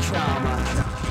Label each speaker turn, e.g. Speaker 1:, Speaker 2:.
Speaker 1: trauma.